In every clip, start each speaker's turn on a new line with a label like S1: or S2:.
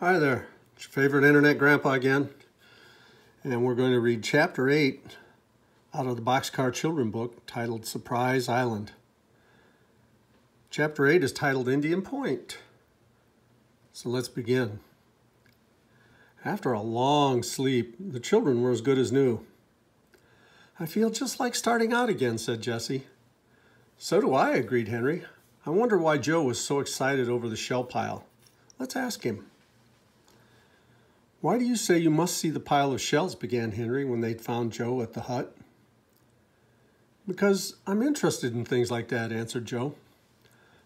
S1: Hi there, it's your favorite internet grandpa again. And we're going to read chapter 8 out of the Boxcar Children book titled Surprise Island. Chapter 8 is titled Indian Point. So let's begin. After a long sleep, the children were as good as new. I feel just like starting out again, said Jessie. So do I, agreed Henry. I wonder why Joe was so excited over the shell pile. Let's ask him. Why do you say you must see the pile of shells? began Henry when they'd found Joe at the hut. Because I'm interested in things like that, answered Joe.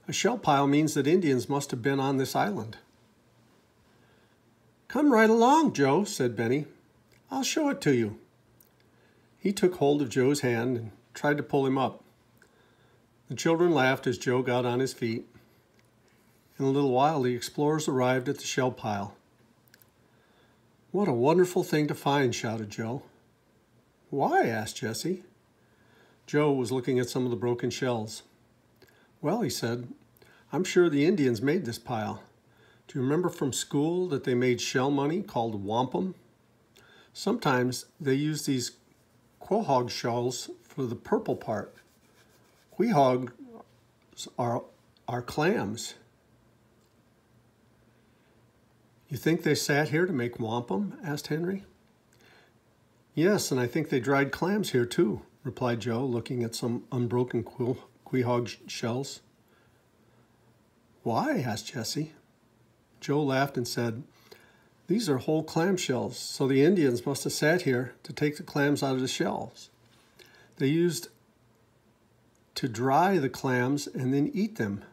S1: A shell pile means that Indians must have been on this island. Come right along, Joe, said Benny. I'll show it to you. He took hold of Joe's hand and tried to pull him up. The children laughed as Joe got on his feet. In a little while, the explorers arrived at the shell pile. What a wonderful thing to find, shouted Joe. Why? asked Jessie. Joe was looking at some of the broken shells. Well, he said, I'm sure the Indians made this pile. Do you remember from school that they made shell money called wampum? Sometimes they use these quahog shells for the purple part. Quahogs are, are clams. You think they sat here to make wampum? asked Henry. Yes, and I think they dried clams here too, replied Joe, looking at some unbroken quahog shells. Why? asked Jessie. Joe laughed and said, These are whole clam shells, so the Indians must have sat here to take the clams out of the shells. They used to dry the clams and then eat them.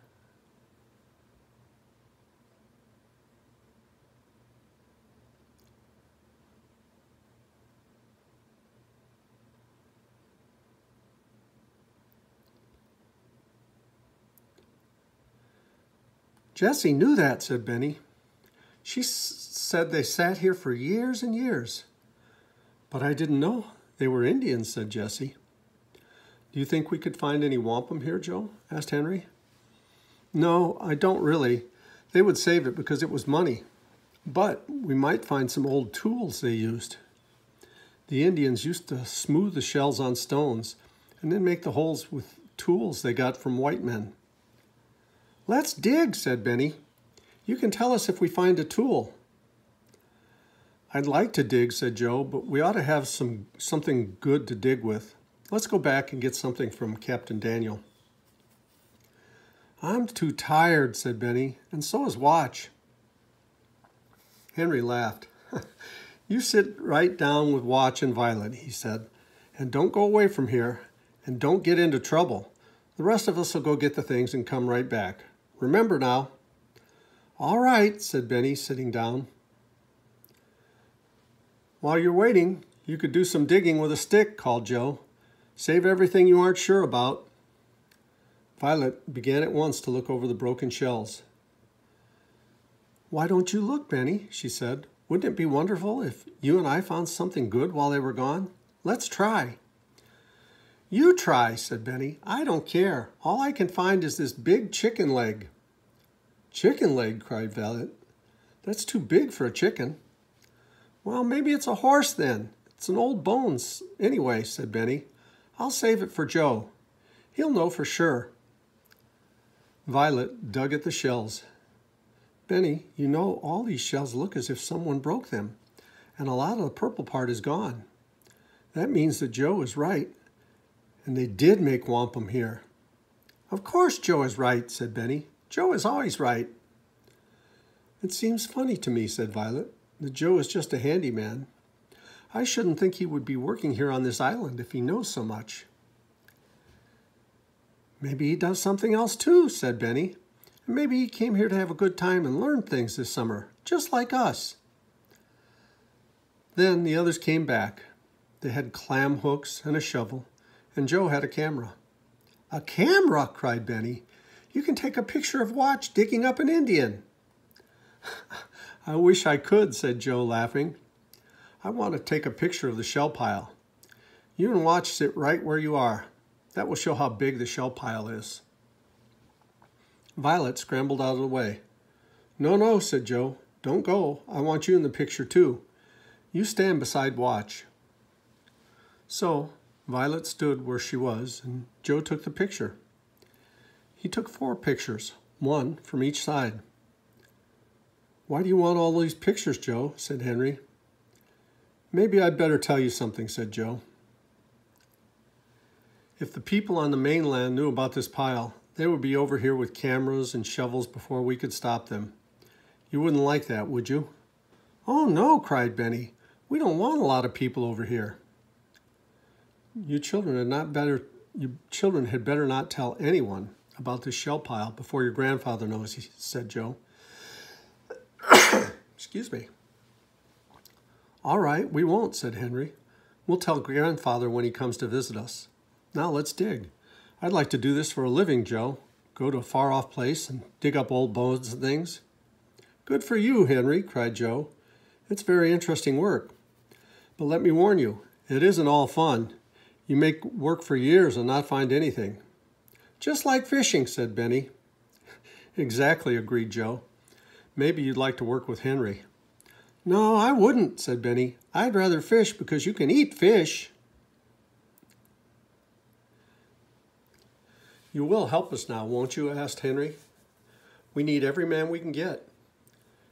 S1: Jessie knew that, said Benny. She said they sat here for years and years. But I didn't know they were Indians, said Jessie. Do you think we could find any wampum here, Joe? asked Henry. No, I don't really. They would save it because it was money. But we might find some old tools they used. The Indians used to smooth the shells on stones and then make the holes with tools they got from white men. Let's dig, said Benny. You can tell us if we find a tool. I'd like to dig, said Joe, but we ought to have some something good to dig with. Let's go back and get something from Captain Daniel. I'm too tired, said Benny, and so is Watch. Henry laughed. you sit right down with Watch and Violet, he said, and don't go away from here, and don't get into trouble. The rest of us will go get the things and come right back. Remember now. All right, said Benny, sitting down. While you're waiting, you could do some digging with a stick, called Joe. Save everything you aren't sure about. Violet began at once to look over the broken shells. Why don't you look, Benny? she said. Wouldn't it be wonderful if you and I found something good while they were gone? Let's try. You try, said Benny. I don't care. All I can find is this big chicken leg. Chicken leg, cried Violet. That's too big for a chicken. Well, maybe it's a horse then. It's an old bones anyway, said Benny. I'll save it for Joe. He'll know for sure. Violet dug at the shells. Benny, you know all these shells look as if someone broke them, and a lot of the purple part is gone. That means that Joe is right and they did make wampum here. Of course Joe is right, said Benny. Joe is always right. It seems funny to me, said Violet, that Joe is just a handyman. I shouldn't think he would be working here on this island if he knows so much. Maybe he does something else too, said Benny. And maybe he came here to have a good time and learn things this summer, just like us. Then the others came back. They had clam hooks and a shovel, and Joe had a camera. A camera, cried Benny. You can take a picture of Watch digging up an Indian. I wish I could, said Joe, laughing. I want to take a picture of the shell pile. You and Watch sit right where you are. That will show how big the shell pile is. Violet scrambled out of the way. No, no, said Joe. don't go. I want you in the picture too. You stand beside Watch. So Violet stood where she was, and Joe took the picture. He took four pictures, one from each side. Why do you want all these pictures, Joe? said Henry. Maybe I'd better tell you something, said Joe. If the people on the mainland knew about this pile, they would be over here with cameras and shovels before we could stop them. You wouldn't like that, would you? Oh, no, cried Benny. We don't want a lot of people over here. You children had not better you children had better not tell anyone about this shell pile before your grandfather knows, he said Joe. Excuse me. All right, we won't, said Henry. We'll tell grandfather when he comes to visit us. Now let's dig. I'd like to do this for a living, Joe. Go to a far off place and dig up old bones and things. Good for you, Henry, cried Joe. It's very interesting work. But let me warn you, it isn't all fun. You make work for years and not find anything. Just like fishing, said Benny. exactly, agreed Joe. Maybe you'd like to work with Henry. No, I wouldn't, said Benny. I'd rather fish because you can eat fish. You will help us now, won't you? asked Henry. We need every man we can get.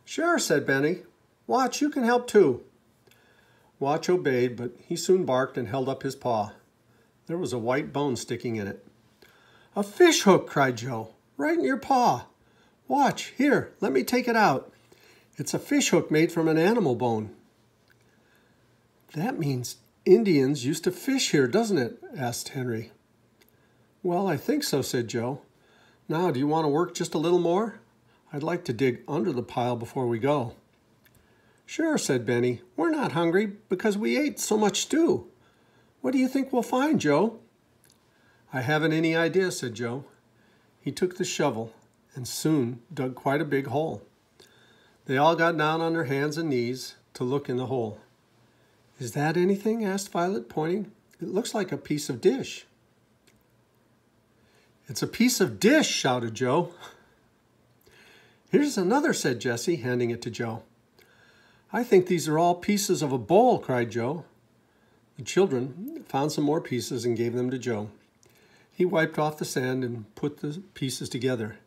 S1: Sure, said Benny. Watch, you can help too. Watch obeyed, but he soon barked and held up his paw. There was a white bone sticking in it. A fish hook, cried Joe. Right in your paw. Watch, here, let me take it out. It's a fish hook made from an animal bone. That means Indians used to fish here, doesn't it? asked Henry. Well, I think so, said Joe. Now, do you want to work just a little more? I'd like to dig under the pile before we go. Sure, said Benny. We're not hungry because we ate so much stew. What do you think we'll find, Joe? I haven't any idea, said Joe. He took the shovel and soon dug quite a big hole. They all got down on their hands and knees to look in the hole. Is that anything? asked Violet, pointing. It looks like a piece of dish. It's a piece of dish, shouted Joe. Here's another, said Jessie, handing it to Joe. I think these are all pieces of a bowl, cried Joe. The children found some more pieces and gave them to Joe. He wiped off the sand and put the pieces together.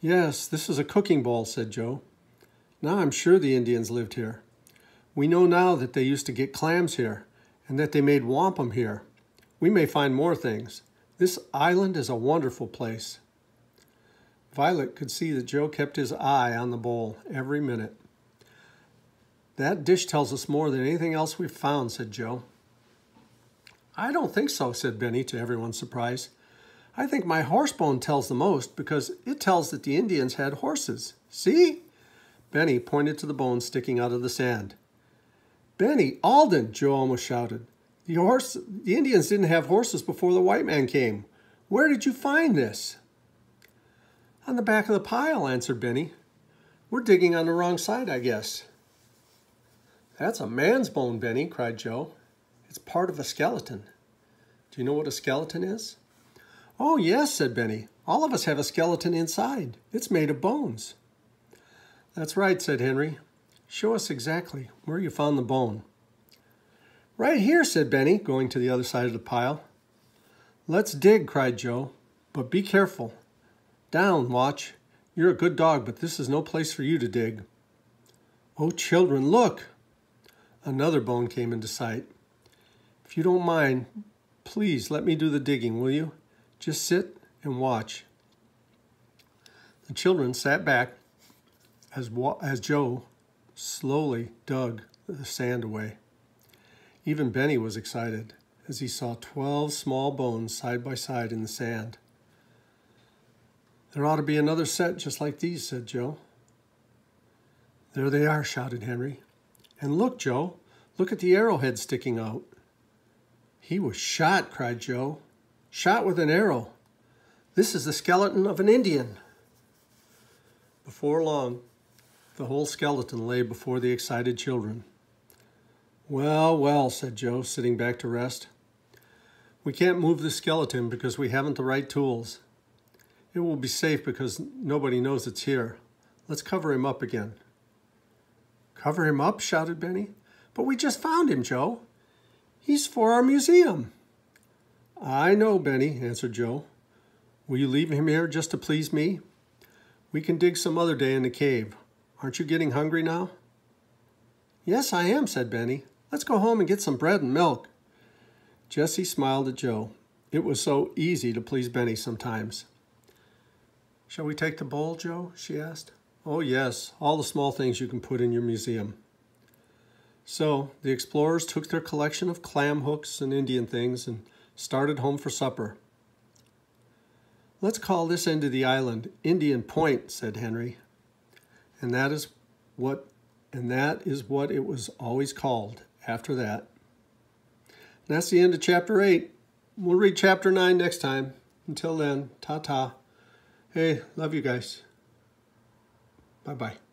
S1: Yes, this is a cooking bowl, said Joe. Now I'm sure the Indians lived here. We know now that they used to get clams here and that they made wampum here. We may find more things. This island is a wonderful place. Violet could see that Joe kept his eye on the bowl every minute. That dish tells us more than anything else we've found, said Joe. I don't think so, said Benny to everyone's surprise. I think my horse bone tells the most because it tells that the Indians had horses. See? Benny pointed to the bone sticking out of the sand. Benny, Alden, Joe almost shouted. The horse, the Indians didn't have horses before the white man came. Where did you find this? On the back of the pile, answered Benny. We're digging on the wrong side, I guess. That's a man's bone, Benny, cried Joe. It's part of a skeleton. You know what a skeleton is? Oh, yes, said Benny. All of us have a skeleton inside. It's made of bones. That's right, said Henry. Show us exactly where you found the bone. Right here, said Benny, going to the other side of the pile. Let's dig, cried Joe. But be careful. Down, Watch. You're a good dog, but this is no place for you to dig. Oh, children, look! Another bone came into sight. If you don't mind, please let me do the digging, will you? Just sit and watch. The children sat back as, as Joe slowly dug the sand away. Even Benny was excited as he saw 12 small bones side by side in the sand. There ought to be another set just like these, said Joe. There they are, shouted Henry. And look, Joe, look at the arrowhead sticking out. He was shot, cried Joe. Shot with an arrow. This is the skeleton of an Indian. Before long, the whole skeleton lay before the excited children. Well, well, said Joe, sitting back to rest. We can't move the skeleton because we haven't the right tools. It will be safe because nobody knows it's here. Let's cover him up again. Cover him up, shouted Benny. But we just found him, Joe. He's for our museum. I know, Benny, answered Joe. Will you leave him here just to please me? We can dig some other day in the cave. Aren't you getting hungry now? Yes, I am, said Benny. Let's go home and get some bread and milk. Jessie smiled at Joe. It was so easy to please Benny sometimes. Shall we take the bowl, Joe? she asked. Oh, yes, all the small things you can put in your museum. So the explorers took their collection of clam hooks and Indian things and started home for supper. Let's call this end of the island Indian Point, said Henry. And that is what and that is what it was always called after that. And that's the end of chapter 8. We'll read chapter 9 next time. Until then, ta ta. Hey, love you guys. Bye bye.